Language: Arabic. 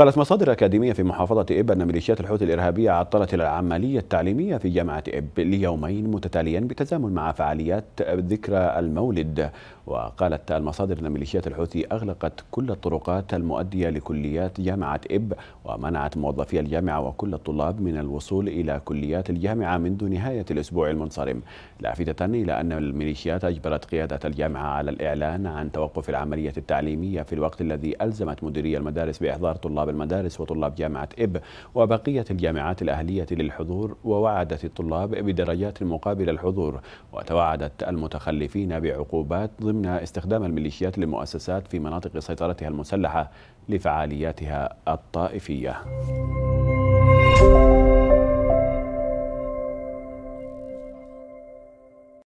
قالت مصادر أكاديمية في محافظة إب أن ميليشيات الحوثي الإرهابية عطلت العملية التعليمية في جامعة إب ليومين متتاليا بتزامن مع فعاليات ذكرى المولد. وقالت المصادر أن ميليشيات الحوثي أغلقت كل الطرقات المؤدية لكليات جامعة إب ومنعت موظفي الجامعة وكل الطلاب من الوصول إلى كليات الجامعة منذ نهاية الأسبوع المنصرم. لافتة إلى أن الميليشيات أجبرت قيادة الجامعة على الإعلان عن توقف العملية التعليمية في الوقت الذي ألزمت مديري المدارس بإحضار طلاب المدارس وطلاب جامعة إب وبقية الجامعات الأهلية للحضور ووعدت الطلاب بدرجات مقابل الحضور وتوعدت المتخلفين بعقوبات ضمن استخدام الميليشيات للمؤسسات في مناطق سيطرتها المسلحة لفعالياتها الطائفية.